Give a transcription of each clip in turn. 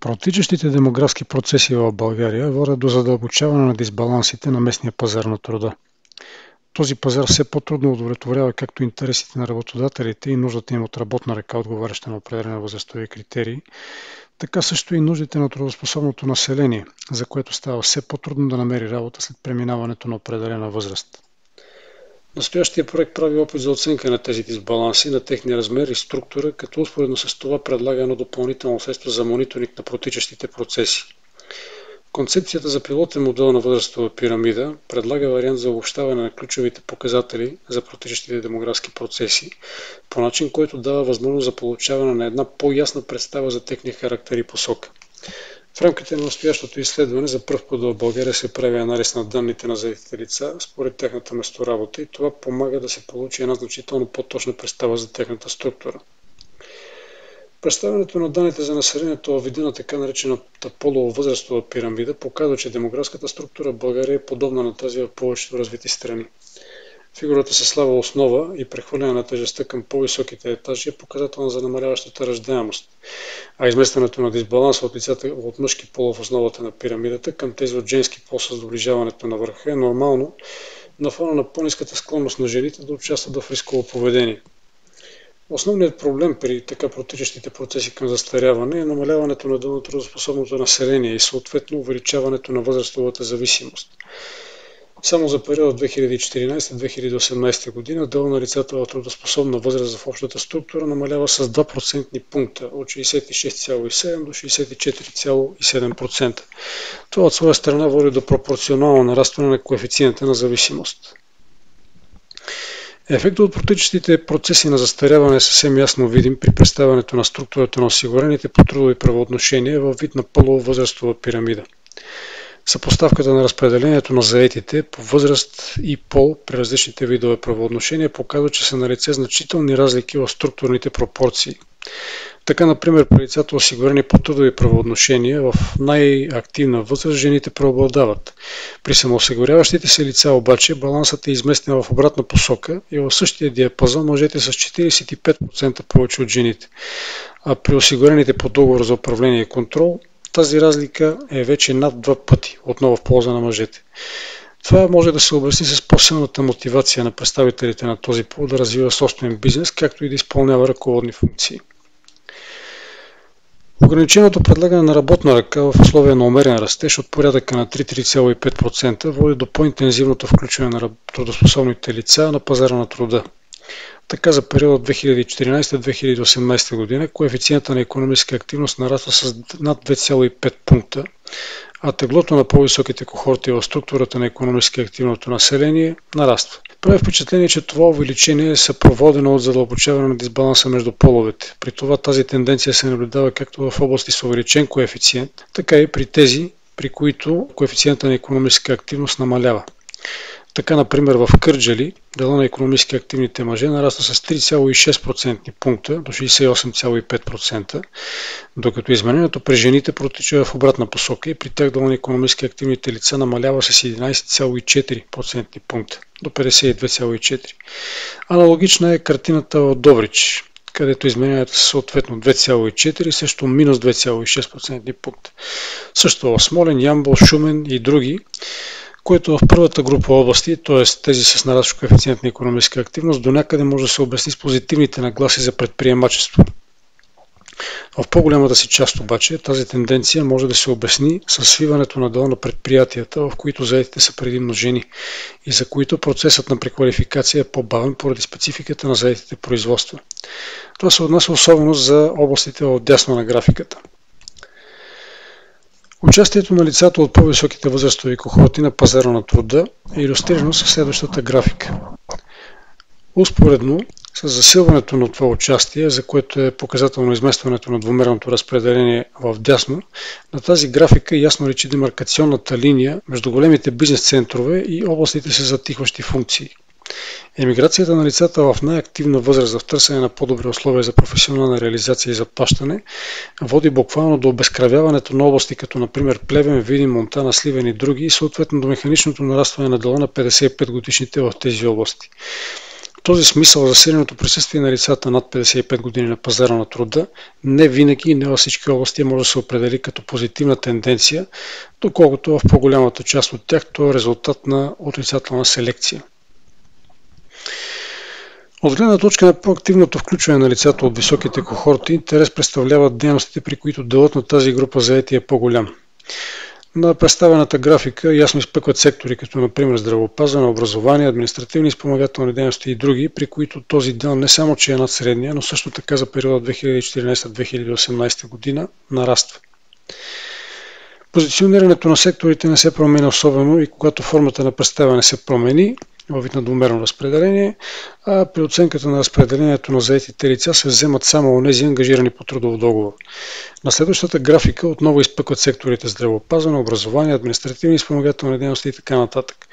Протичащите демографски процеси в България водят до задълбочаване на дисбалансите на местния пазар на труда. Този пазар все по-трудно удовлетворява както интересите на работодателите и нуждата им от работна ръка, отговаряща на определени възрастови критерии, така също и нуждите на трудоспособното население, за което става все по-трудно да намери работа след преминаването на определена възраст. Настоящия проект прави опит за оценка на тези дисбаланси, на техния размер и структура, като успоредно с това предлага едно допълнително средство за мониторинг на протичащите процеси. Концепцията за пилотен модел на възрастова пирамида предлага вариант за обобщаване на ключовите показатели за протичащите демографски процеси, по начин, който дава възможност за получаване на една по-ясна представа за техния характер и посока. В рамките на настоящото изследване за първ път в България се прави анализ на данните на заетите лица според тяхната месторабота и това помага да се получи една значително по-точна представа за техната структура. Представянето на данните за населението във вида на така наречената полово-възрастова пирамида показва, че демографската структура в България е подобна на тази в повечето развити страни. Фигурата се слава основа и прехвърляне на тежестта към по-високите етажи е показателна за намаляващата ръждаемост, а изместването на дисбаланса от лицата от мъжки пол в основата на пирамидата към тези от женски пол с доближаването на върха е нормално на фона на по-низката склонност на жените да участват в рисково поведение. Основният проблем при така протичащите процеси към застаряване е намаляването на дълно трудоспособното население и съответно увеличаването на възрастовата зависимост. Само за период 2014-2018 година дел на лицата в трудоспособна възраст в общата структура намалява с 2% пункта от 66,7 до 64,7%. Това от своя страна води до пропорционално нарастване на коефициента на зависимост. Ефектът от протичащите процеси на застаряване е съвсем ясно видим при представянето на структурата на осигурените по трудови правоотношения във вид на полуво-възрастова пирамида. Съпоставката на разпределението на заетите по възраст и пол при различните видове правоотношения показва, че са налице значителни разлики в структурните пропорции. Така, например, при лицата осигурени по трудови правоотношения в най-активна възраст жените преобладават. При самоосигуряващите се лица обаче балансът е изместен в обратна посока и в същия диапазон мъжете с 45% повече от жените, а при осигурените по договор за управление и контрол тази разлика е вече над два пъти, отново в полза на мъжете. Това може да се обясни с по-силната мотивация на представителите на този пол да развива собствен бизнес, както и да изпълнява ръководни функции. Ограниченото предлагане на работна ръка в условия на умерен растеж от порядъка на 3,5% води до по-интензивното включване на трудоспособните лица на пазара на труда. Така за периода 2014-2018 година коефициента на економическа активност нараства с над 2,5 пункта, а теглото на по-високите кохорти в структурата на економически активното население нараства. Прави впечатление, че това увеличение е съпроводено от задълбочаване на дисбаланса между половете. При това тази тенденция се наблюдава както в области с увеличен коефициент, така и при тези, при които коефициента на економическа активност намалява. Така, например, в Кърджали дела на економически активните мъже нараства с 3,6% пункта до 68,5%, докато изменението при жените протича в обратна посока и при тях дела на економически активните лица намалява с 11,4% пункта до 52,4%. Аналогична е картината от Добрич, където измененията са съответно 2,4 също минус 2,6% пункта. Също в Смолен, Ямбол, Шумен и други което в първата група области, т.е. тези с нарастващ коефициент на економическа активност, до някъде може да се обясни с позитивните нагласи за предприемачество. В по-голямата си част обаче тази тенденция може да се обясни с свиването на дела на предприятията, в които заетите са предимно жени и за които процесът на преквалификация е по-бавен поради спецификата на заетите производства. Това се отнася особено за областите от дясно на графиката. Участието на лицата от по-високите възрастови кохорти на пазара на труда е иллюстрирано със следващата графика. Успоредно с засилването на това участие, за което е показателно изместването на двумерното разпределение в дясно, на тази графика ясно речи демаркационната линия между големите бизнес центрове и областите с затихващи функции – Емиграцията на лицата в най-активна възраст в търсене на по-добри условия за професионална реализация и заплащане води буквално до обезкравяването на области като например Плевен, Видин, Монтана, Сливен и други и съответно до механичното нарастване на дела на 55 годишните в тези области. този смисъл засиленото присъствие на лицата над 55 години на пазара на труда не винаги и не във всички области може да се определи като позитивна тенденция, доколкото в по-голямата част от тях то е резултат на отрицателна селекция. От гледна точка на по-активното включване на лицата от високите кохорти, интерес представляват дейностите, при които делът на тази група заети е по-голям. На представената графика ясно изпъкват сектори, като например здравеопазване, образование, административни и спомагателни дейности и други, при които този дел не само, че е над средния, но също така за периода 2014-2018 година нараства. Позиционирането на секторите не се променя особено и когато формата на представяне се промени, във вид на двумерно разпределение, а при оценката на разпределението на заетите лица се вземат само онези ангажирани по трудов договор. На следващата графика отново изпъкват секторите здравеопазване, образование, административни и спомагателни дейности и така нататък.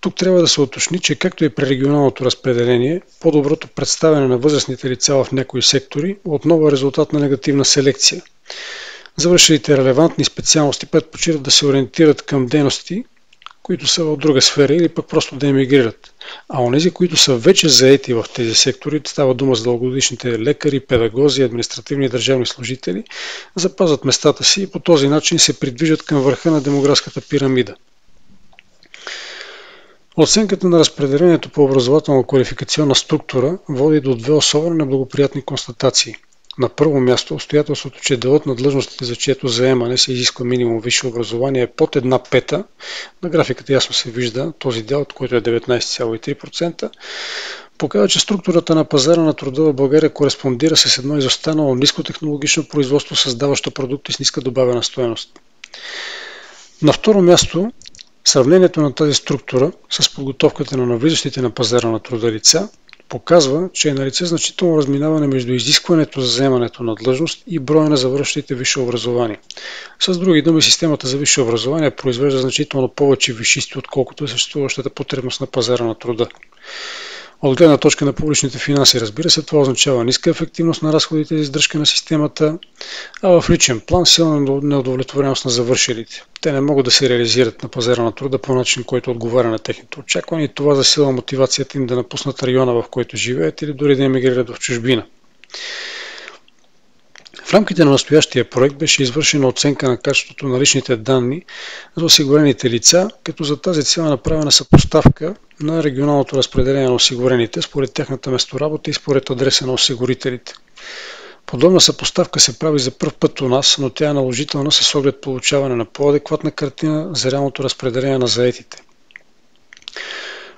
Тук трябва да се уточни, че както и при регионалното разпределение, по-доброто представяне на възрастните лица в някои сектори отново е резултат на негативна селекция. Завършилите релевантни специалности предпочитат да се ориентират към дейности, които са в друга сфера или пък просто да емигрират. А онези, които са вече заети в тези сектори, става дума за дългогодишните лекари, педагози, административни и държавни служители, запазват местата си и по този начин се придвижат към върха на демографската пирамида. Оценката на разпределението по образователно-квалификационна структура води до две особено неблагоприятни констатации – на първо място, обстоятелството, че делът на длъжностите, за чието заемане се изисква минимум висше образование е под една пета, на графиката ясно се вижда този дел, който е 19,3%, показва, че структурата на пазара на труда в България кореспондира с едно изостанало нискотехнологично производство, създаващо продукти с ниска добавена стоеност. На второ място, сравнението на тази структура с подготовката на навлизащите на пазара на труда лица показва, че е налице значително разминаване между изискването за заемането на длъжност и броя на завършилите висше образование. С други думи, системата за висше образование произвежда значително повече висшисти, отколкото е съществуващата потребност на пазара на труда. От гледна точка на публичните финанси, разбира се, това означава ниска ефективност на разходите за издръжка на системата, а в личен план силна неудовлетвореност на завършилите. Те не могат да се реализират на пазара на труда по начин, който отговаря на техните очаквания и това засила мотивацията им да напуснат района, в който живеят или дори да емигрират в чужбина. В рамките на настоящия проект беше извършена оценка на качеството на личните данни за осигурените лица, като за тази цел е направена съпоставка на регионалното разпределение на осигурените според тяхната месторабота и според адреса на осигурителите. Подобна съпоставка се прави за първ път у нас, но тя е наложителна с оглед получаване на по-адекватна картина за реалното разпределение на заетите.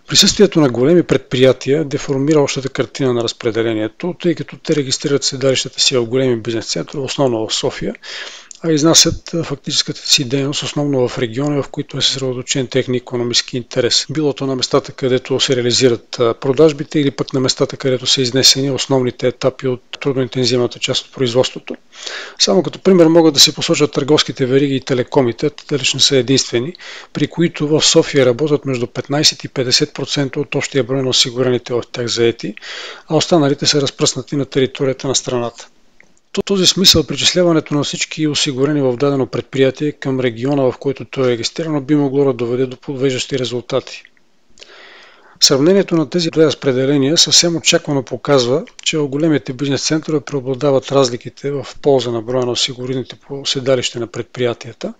Присъствието на големи предприятия деформира общата картина на разпределението, тъй като те регистрират седалищата си в големи бизнес центрове, основно в София, а изнасят фактическата си дейност основно в региони, в които е съсредоточен техни економически интерес. Билото на местата, където се реализират продажбите или пък на местата, където са изнесени основните етапи от трудноинтензивната част от производството. Само като пример могат да се посочат търговските вериги и телекомите, те лично са единствени, при които в София работят между 15 и 50% от общия брой на осигурените в тях заети, а останалите са разпръснати на територията на страната. В този смисъл причисляването на всички осигурени в дадено предприятие към региона, в който то е регистрирано, би могло да доведе до подвеждащи резултати. Сравнението на тези две разпределения съвсем очаквано показва, че в големите бизнес центрове преобладават разликите в полза на броя на осигурените по седалище на предприятията,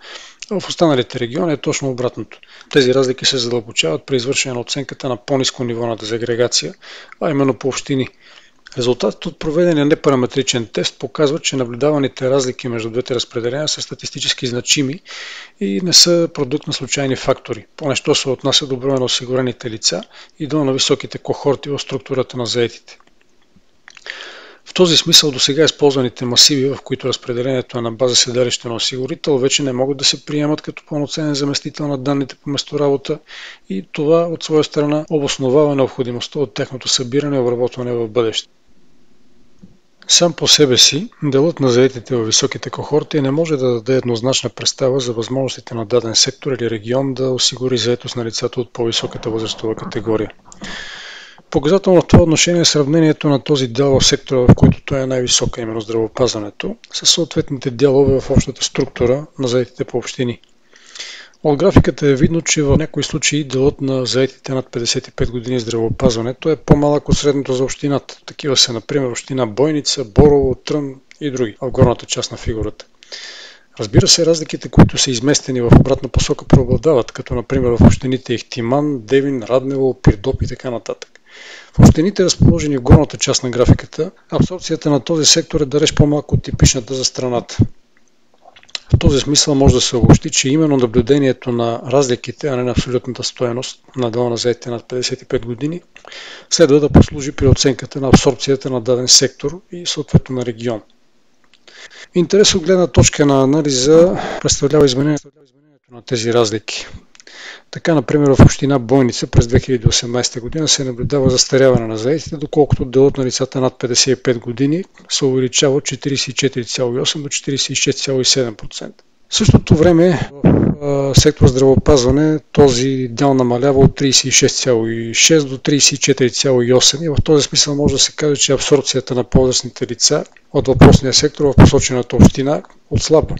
а в останалите региони е точно обратното. Тези разлики се задълбочават при извършване на оценката на по-низко ниво на дезагрегация, а именно по общини – Резултатът от проведения непараметричен тест показва, че наблюдаваните разлики между двете разпределения са статистически значими и не са продукт на случайни фактори, поне що се отнася до броя на осигурените лица и до на високите кохорти в структурата на заетите. В този смисъл до сега използваните масиви, в които разпределението е на база седалище на осигурител, вече не могат да се приемат като пълноценен заместител на данните по месторабота и това от своя страна обосновава необходимостта от техното събиране и обработване в бъдеще. Сам по себе си, делът на заетите във високите кохорти не може да даде еднозначна представа за възможностите на даден сектор или регион да осигури заетост на лицата от по-високата възрастова категория. Показателно в това отношение е сравнението на този дял в сектора, в който той е най-висока, именно здравеопазването, с съответните дялове в общата структура на заетите по общини. От графиката е видно, че в някои случаи делът на заетите над 55 години здравеопазването е по-малък от средното за общината. Такива са, например, община Бойница, Борово, Трън и други, в горната част на фигурата. Разбира се, разликите, които са изместени в обратна посока, преобладават, като например в общините Ихтиман, Девин, Раднево, Пирдоп и така нататък. В общините, разположени в горната част на графиката, абсорбцията на този сектор е далеч по-малко от типичната за страната. В този смисъл може да се обобщи, че именно наблюдението на разликите, а не на абсолютната стоеност на дела на заетите над 55 години, следва да послужи при оценката на абсорбцията на даден сектор и съответно на регион. Интерес от гледна точка на анализа представлява изменението на тези разлики. Така, например, в община Бойница през 2018 година се наблюдава застаряване на заетите, доколкото делът на лицата над 55 години се увеличава от 44,8 до 46,7%. В същото време в сектор здравеопазване този дял намалява от 36,6 до 34,8 и в този смисъл може да се каже, че абсорбцията на по-възрастните лица от въпросния сектор в посочената община отслабва.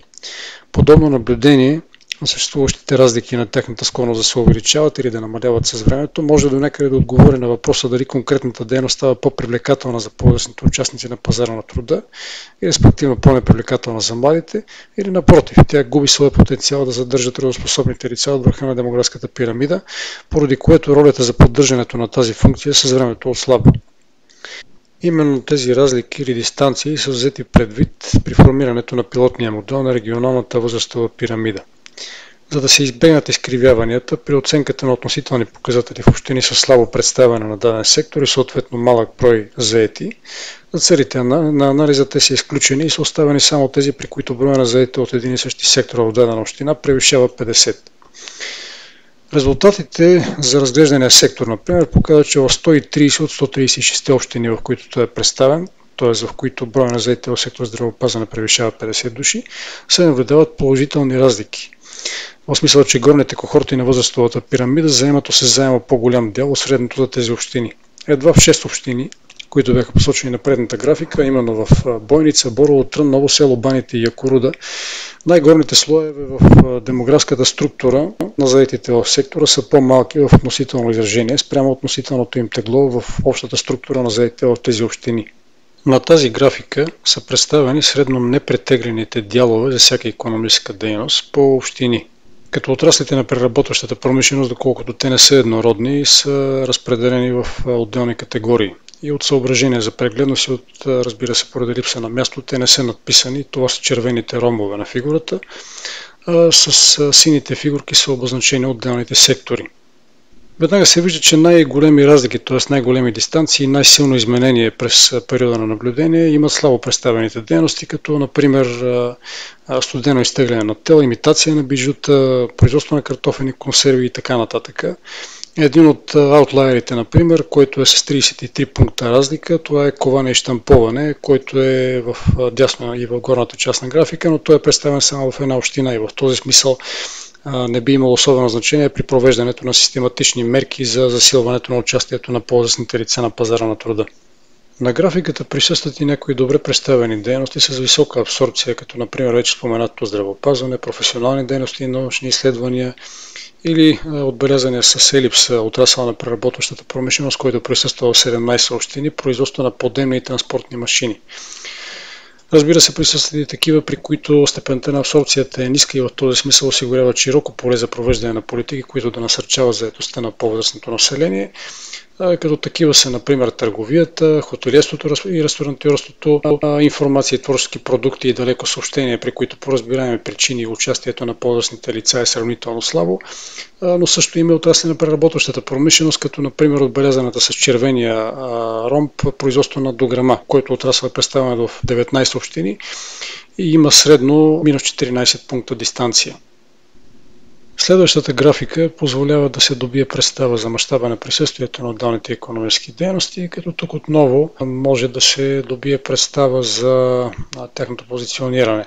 Подобно наблюдение съществуващите разлики на тяхната склонност да се увеличават или да намаляват с времето, може до някъде да отговори на въпроса дали конкретната дейност става по-привлекателна за по-възрастните участници на пазара на труда и респективно по-непривлекателна за младите, или напротив, тя губи своя потенциал да задържа трудоспособните лица от върха на демографската пирамида, поради което ролята за поддържането на тази функция с времето отслабва. Именно тези разлики или дистанции са взети предвид при формирането на пилотния модел на регионалната възрастова пирамида – за да се избегнат изкривяванията при оценката на относителни показатели в общини с слабо представяне на даден сектор и съответно малък брой заети, за целите на анализа те са изключени и са оставени само тези, при които броя на заети от един и същи сектор в дадена община превишава 50. Резултатите за разглеждания сектор, например, показват, че в 130 от 136 общини, в които той е представен, т.е. в които броя на заетите в сектор здравеопазване превишава 50 души, се наблюдават положителни разлики в смисъл, че горните кохорти на възрастовата пирамида заемат осезаемо по-голям дял от средното за тези общини. Едва в 6 общини, които бяха посочени на предната графика, именно в Бойница, Борово, Трън, Ново село, Баните и Якоруда, най-горните слоеве в демографската структура на заетите в сектора са по-малки в относително изражение спрямо относителното им тегло в общата структура на заетите в тези общини. На тази графика са представени средно непретеглените дялове за всяка економическа дейност по общини – като отраслите на преработващата промишленост, доколкото те не са еднородни, са разпределени в отделни категории. И от съображения за прегледност и от, разбира се, поради липса на място, те не са надписани. Това са червените ромбове на фигурата. С сините фигурки са обозначени отделните сектори. Веднага се вижда, че най-големи разлики, т.е. най-големи дистанции и най-силно изменение през периода на наблюдение имат слабо представените дейности, като например студено изтегляне на тел, имитация на бижута, производство на картофени консерви и така нататък. Един от аутлайерите, например, който е с 33 пункта разлика, това е коване и штамповане, който е в дясно и в горната част на графика, но той е представен само в една община и в този смисъл не би имало особено значение при провеждането на систематични мерки за засилването на участието на по-възрастните лица на пазара на труда. На графиката присъстват и някои добре представени дейности с висока абсорбция, като например вече споменато здравопазване, професионални дейности и научни изследвания или отбелязания с елипс отрасъл на преработващата промишленост, който присъства в 17 общини, производство на подемни и транспортни машини. Разбира се, присъстват и такива, при които степента на абсорбцията е ниска и в този смисъл осигурява широко поле за провеждане на политики, които да насърчават заедостта на по-възрастното население като такива са, например, търговията, хотелиерството и ресторантьорството, информация и творчески продукти и далеко съобщения, при които по разбираеми причини участието на по-възрастните лица е сравнително слабо, но също има отрасли на преработващата промишленост, като например отбелязаната с червения ромб производство на дограма, който отрасъл е представен в 19 общини и има средно минус 14 пункта дистанция. Следващата графика позволява да се добие представа за мащаба на присъствието на отделните економически дейности, като тук отново може да се добие представа за тяхното позициониране.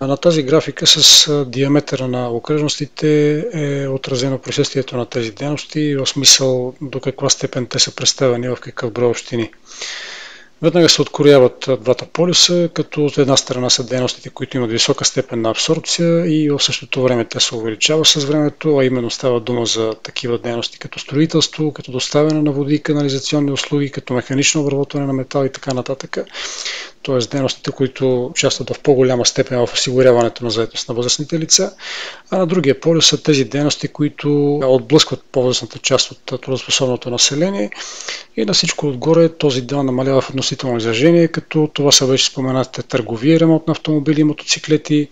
На тази графика с диаметъра на окръжностите е отразено присъствието на тези дейности в смисъл до каква степен те са представени в какъв брой общини. Веднага се открояват двата полюса, като от една страна са дейностите, които имат висока степен на абсорбция и в същото време те се увеличава с времето, а именно става дума за такива дейности като строителство, като доставяне на води и канализационни услуги, като механично обработване на метал и така нататък т.е. дейностите, които участват в по-голяма степен в осигуряването на заедност на възрастните лица, а на другия полюс са тези дейности, които отблъскват по-възрастната част от трудоспособното население и на всичко отгоре този дел намалява в относително изражение, като това са вече споменатите търговия и ремонт на автомобили, мотоциклети,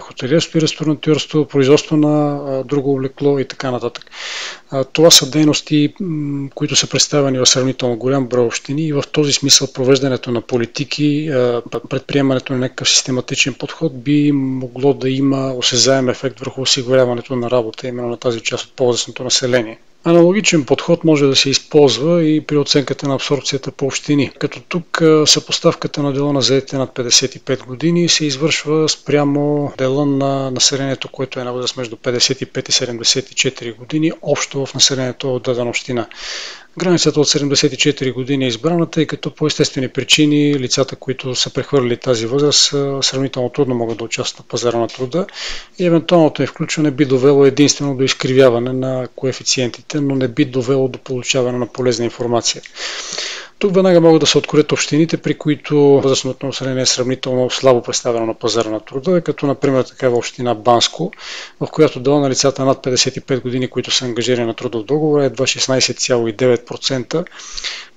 хотелиерство и ресторантьорство, производство на друго облекло и така нататък. Това са дейности, които са представени в сравнително голям брой общини и в този смисъл провеждането на политики, предприемането на някакъв систематичен подход би могло да има осезаем ефект върху осигуряването на работа именно на тази част от по-възрастното население. Аналогичен подход може да се използва и при оценката на абсорбцията по общини, като тук съпоставката на дела на заедите над 55 години се извършва спрямо дела на населението, което е на възраст между 55 и 74 години, общо в населението от дадена община. Границата от 74 години е избрана, тъй като по естествени причини лицата, които са прехвърлили тази възраст, сравнително трудно могат да участват на пазара на труда и евентуалното им включване би довело единствено до изкривяване на коефициентите, но не би довело до получаване на полезна информация. Тук веднага могат да се откорят общините, при които възрастното население е сравнително слабо представено на пазара на труда, като например такава община Банско, в която дела на лицата над 55 години, които са ангажирани на трудов договор е едва 16,9%,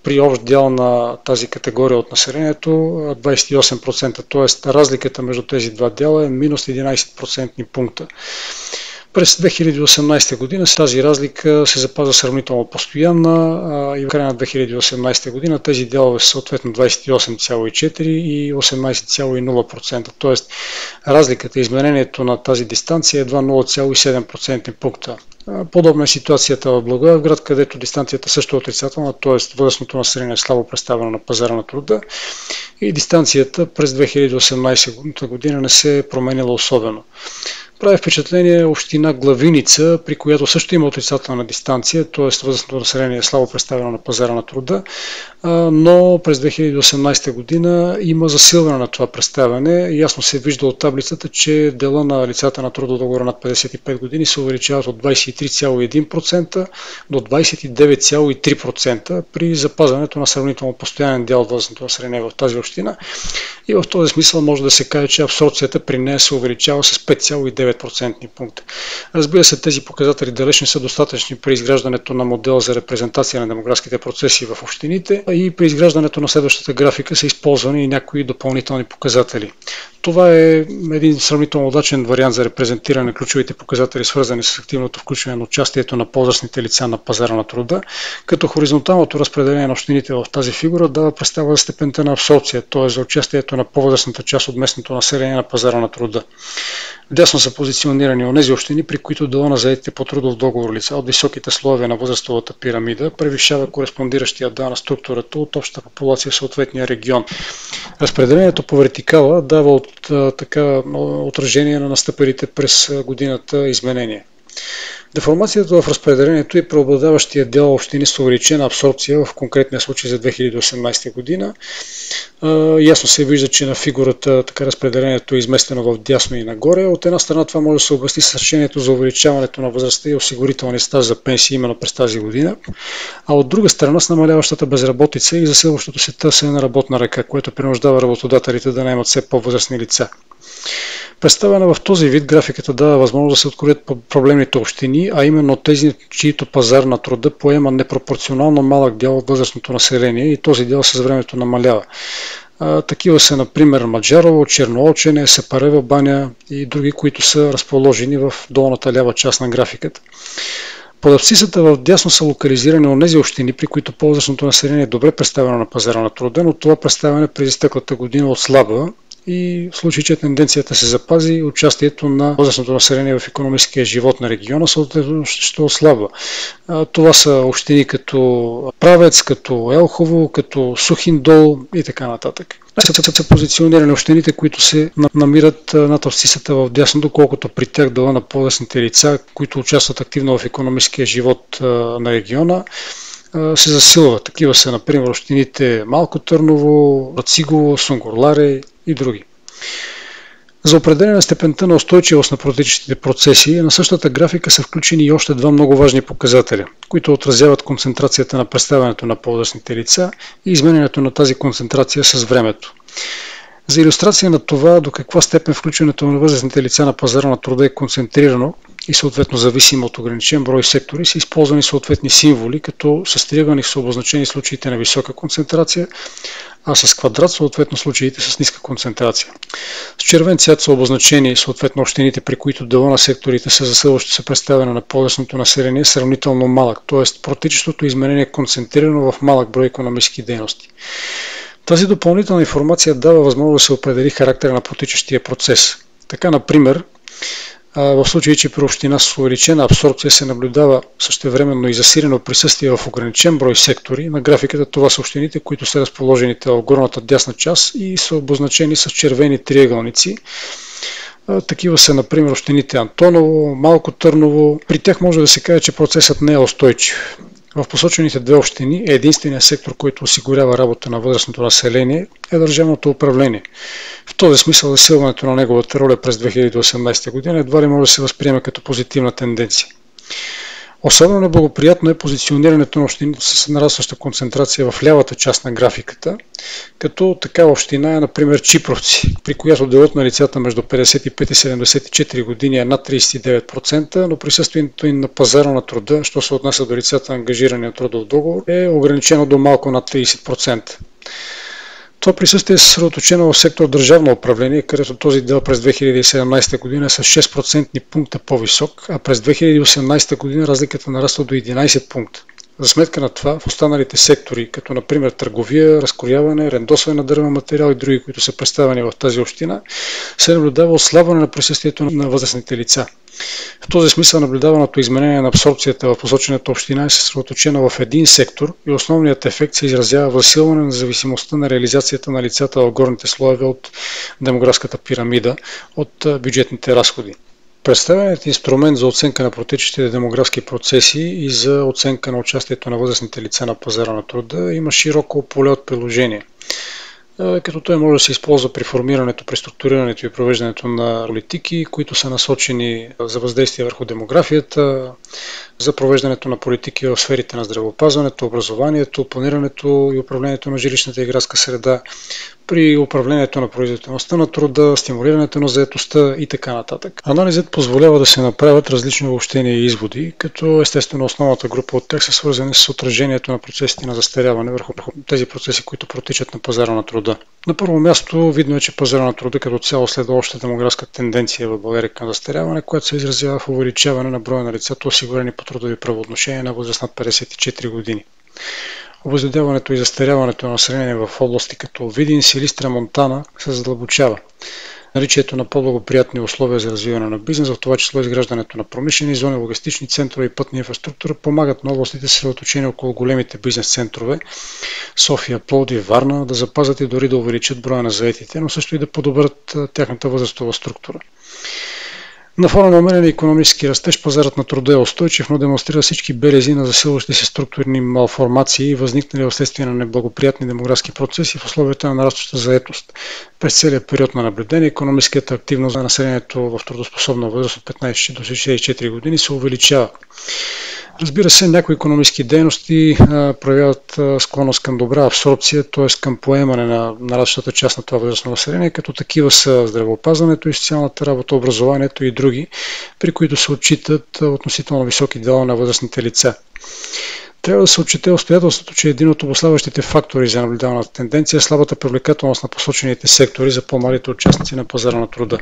при общ дял на тази категория от населението 28%, т.е. разликата между тези два дела е минус 11% пункта. През 2018 година с тази разлика се запазва сравнително постоянна и в края на 2018 година тези дялове са съответно 28,4 и 18,0%. Тоест разликата, изменението на тази дистанция е едва 0,7% пункта. Подобна е ситуацията в Благоевград, където дистанцията също е отрицателна, т.е. възрастното население е слабо представено на пазара на труда и дистанцията през 2018 година не се е променила особено. Прави впечатление община Главиница, при която също има отрицателна дистанция, т.е. възрастното население е слабо представено на пазара на труда, но през 2018 година има засилване на това представяне. Ясно се вижда от таблицата, че дела на лицата на трудов договор над 55 години се увеличават от 23,1% до 29,3% при запазването на сравнително постоянен дял от възрастното население в тази община. И в този смисъл може да се каже, че абсорбцията при нея се увеличава с 5,9% пункта. Разбира се, тези показатели далеч не са достатъчни при изграждането на модел за репрезентация на демографските процеси в общините и при изграждането на следващата графика са използвани и някои допълнителни показатели. Това е един сравнително удачен вариант за репрезентиране на ключовите показатели, свързани с активното включване на участието на по-възрастните лица на пазара на труда, като хоризонталното разпределение на общините в тази фигура дава представа за степента на абсорбция, т.е. за участието на по-възрастната част от местното население на пазара на труда. Дясно са позиционирани онези общини, при които дела на заедите по трудов договор лица от високите слоеве на възрастовата пирамида превишава кореспондиращия дел на структурата от общата популация в съответния регион. Разпределението по вертикала дава от така отражение на настъпилите през годината изменения. Деформацията в разпределението и преобладаващия дял общини с увеличена абсорбция в конкретния случай за 2018 година. Ясно се вижда, че на фигурата така разпределението е изместено в дясно и нагоре. От една страна това може да се обясни с решението за увеличаването на възрастта и осигурителния стаж за пенсии именно през тази година, а от друга страна с намаляващата безработица и засилващото се търсене на работна ръка, което принуждава работодателите да наймат все по-възрастни лица. Представена в този вид, графиката дава възможност да се откроят проблемните общини, а именно тези, чието пазар на труда поема непропорционално малък дял от възрастното население и този дял с времето намалява. Такива са, например, Маджарово, Черноочене, Сепарева баня и други, които са разположени в долната лява част на графиката. Под абсцисата в дясно са локализирани от тези общини, при които по-възрастното население е добре представено на пазара на труда, но това представяне през изтъклата година отслабва и в случай, че тенденцията се запази, участието на възрастното население в економическия живот на региона съответно ще ослабва. Това са общини като Правец, като Елхово, като Сухиндол и така нататък. Са, позиционирани общините, които се намират над авсцисата в дясното, колкото при тях дела на по-възрастните лица, които участват активно в економическия живот на региона се засилва. Такива са, например, общините Малко Търново, Рацигово, Сунгурларе и други. За определение на степента на устойчивост на протичащите процеси на същата графика са включени и още два много важни показателя, които отразяват концентрацията на представянето на по-възрастните лица и изменението на тази концентрация с времето. За иллюстрация на това до каква степен включването на възрастните лица на пазара на труда е концентрирано и съответно зависимо от ограничен брой сектори, са използвани съответни символи, като с триъгълник са обозначени случаите на висока концентрация, а с квадрат съответно случаите с ниска концентрация. С червен цвят са обозначени съответно общините, при които дела на секторите са засилващо се представяне на по-лесното население е сравнително малък, т.е. протичеството изменение е концентрирано в малък брой економически дейности. Тази допълнителна информация дава възможност да се определи характера на протичащия процес. Така, например, в случай, че при община с увеличена абсорбция се наблюдава същевременно и засилено присъствие в ограничен брой сектори, на графиката това са общините, които са разположените в горната дясна част и са обозначени с червени триъгълници. Такива са, например, общините Антоново, Малко Търново. При тях може да се каже, че процесът не е устойчив. В посочените две общини е единственият сектор, който осигурява работа на възрастното население е държавното управление. В този смисъл засилването на неговата роля през 2018 година едва ли може да се възприеме като позитивна тенденция. Особено неблагоприятно е позиционирането на общините с нарастваща концентрация в лявата част на графиката, като такава община е, например, Чипровци, при която делът на лицата между 55 и 74 години е над 39%, но присъствието им на пазара на труда, що се отнася до лицата ангажирани от трудов договор, е ограничено до малко над 30%. Това присъствие е съсредоточено в сектор държавно управление, където този дел през 2017 година е с 6% пункта по-висок, а през 2018 година разликата нараства до 11 пункта. За сметка на това, в останалите сектори, като например търговия, разкоряване, рендосване на дървен материал и други, които са представени в тази община, се наблюдава ослабване на присъствието на възрастните лица. В този смисъл наблюдаваното изменение на абсорбцията в посочената община е съсредоточена в един сектор и основният ефект се изразява в засилване на зависимостта на реализацията на лицата в горните слоеве от демографската пирамида от бюджетните разходи. Представеният инструмент за оценка на протичащите демографски процеси и за оценка на участието на възрастните лица на пазара на труда? Има широко поле от приложения. Като той може да се използва при формирането, при структурирането и провеждането на политики, които са насочени за въздействие върху демографията, за провеждането на политики в сферите на здравеопазването, образованието, планирането и управлението на жилищната и градска среда, при управлението на производителността на труда, стимулирането на заетостта и така нататък. Анализът позволява да се направят различни обобщения и изводи, като естествено основната група от тях са свързани с отражението на процесите на застаряване върху тези процеси, които протичат на пазара на труда. На първо място видно е, че пазара на труда като цяло следва обща демографска тенденция в България към застаряване, която се изразява в увеличаване на броя на лицата, осигурени по трудови правоотношения на възраст над 54 години. Обезлюдяването и застаряването на население в области като Видин, Силистра, Монтана се задълбочава. Наличието на по-благоприятни условия за развиване на бизнес, в това число изграждането на промишлени зони, логистични центрове и пътни инфраструктура, помагат на областите съсредоточени около големите бизнес центрове София, Плоди, Варна да запазят и дори да увеличат броя на заетите, но също и да подобрят тяхната възрастова структура. На фона на умерен економически растеж пазарът на труда е устойчив, но демонстрира всички белези на засилващи се структурни малформации, възникнали вследствие на неблагоприятни демографски процеси в условията на нарастваща заетост. През целият период на наблюдение економическата активност на населението в трудоспособна възраст от 15 до 64 години се увеличава. Разбира се, някои економически дейности а, проявяват склонност към добра абсорбция, т.е. към поемане на нарастващата част на това възрастно население, като такива са здравеопазването и социалната работа, образованието и други, при които се отчитат относително високи дела на възрастните лица. Трябва да се отчете обстоятелството, че един от обославящите фактори за наблюдаваната тенденция е слабата привлекателност на посочените сектори за по-малите участници на пазара на труда.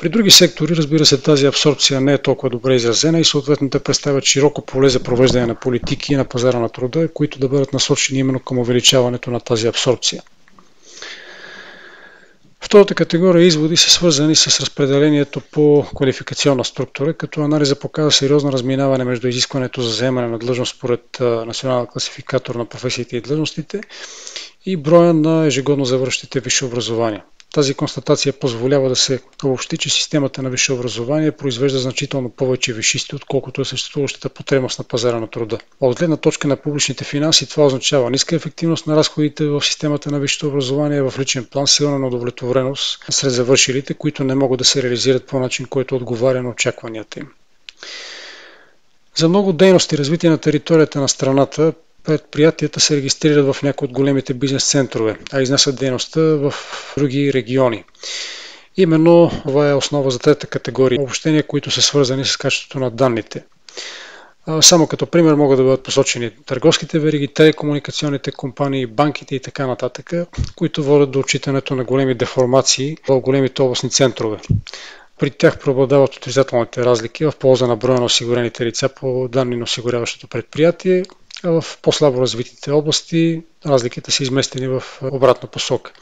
При други сектори, разбира се, тази абсорбция не е толкова добре изразена и съответно те представят широко поле за провеждане на политики на пазара на труда, които да бъдат насочени именно към увеличаването на тази абсорбция. Втората категория изводи са свързани с разпределението по квалификационна структура, като анализа показва сериозно разминаване между изискването за заемане на длъжност според национална класификатор на професиите и длъжностите и броя на ежегодно завършите висше образование. Тази констатация позволява да се обобщи, че системата на висше образование произвежда значително повече вишисти, отколкото е съществуващата потребност на пазара на труда. От гледна точка на публичните финанси това означава ниска ефективност на разходите в системата на висшето образование в личен план, силна на удовлетвореност сред завършилите, които не могат да се реализират по начин, който отговаря на очакванията им. За много дейности развитие на територията на страната предприятията се регистрират в някои от големите бизнес центрове, а изнасят дейността в други региони. Именно това е основа за трета категория обобщения, които са свързани с качеството на данните. Само като пример могат да бъдат посочени търговските вериги, телекомуникационните компании, банките и така нататък, които водят до отчитането на големи деформации в големите областни центрове. При тях преобладават отрицателните разлики в полза на броя на осигурените лица по данни на осигуряващото предприятие, а в по-слабо развитите области разликите са изместени в обратна посока.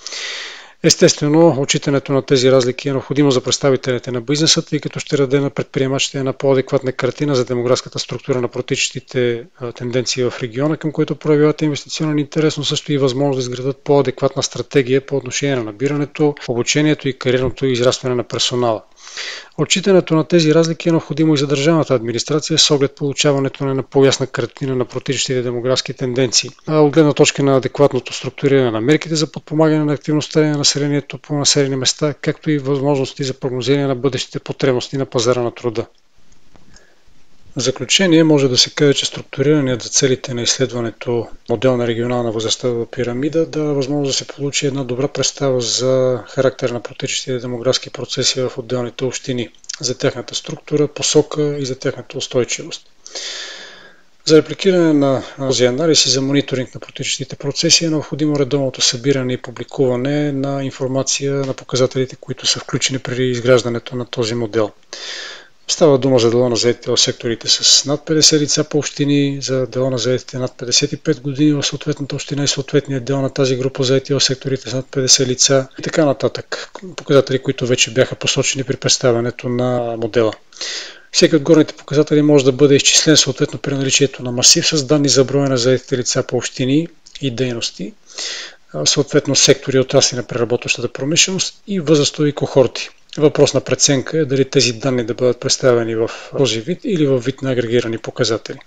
Естествено, отчитането на тези разлики е необходимо за представителите на бизнеса, тъй като ще даде на предприемачите една по-адекватна картина за демографската структура на протичащите тенденции в региона, към които проявяват инвестиционен интерес, но също и възможност да изградат по-адекватна стратегия по отношение на набирането, обучението и кариерното израстване на персонала. Отчитането на тези разлики е необходимо и за държавната администрация с оглед получаването на по-ясна картина на протичащите демографски тенденции. А от гледна точка на адекватното структуриране на мерките за подпомагане на активността на населението по населени места, както и възможности за прогнозиране на бъдещите потребности на пазара на труда. В заключение може да се каже, че структурираният за целите на изследването модел на регионална възрастова пирамида дава възможност да се получи една добра представа за характер на протичащите демографски процеси в отделните общини, за тяхната структура, посока и за тяхната устойчивост. За репликиране на този анализ и за мониторинг на протичащите процеси е необходимо редовното събиране и публикуване на информация на показателите, които са включени при изграждането на този модел. Става дума за дела на заедите в секторите с над 50 лица по общини, за дела на заедите над 55 години в съответната община и съответния дел на тази група заети в секторите с над 50 лица и така нататък. Показатели, които вече бяха посочени при представянето на модела. Всеки от горните показатели може да бъде изчислен съответно при наличието на масив с данни за броя на заедите лица по общини и дейности, съответно сектори отрасли на преработващата промишленост и възрастови кохорти. Въпрос на преценка е дали тези данни да бъдат представени в този вид или в вид на агрегирани показатели.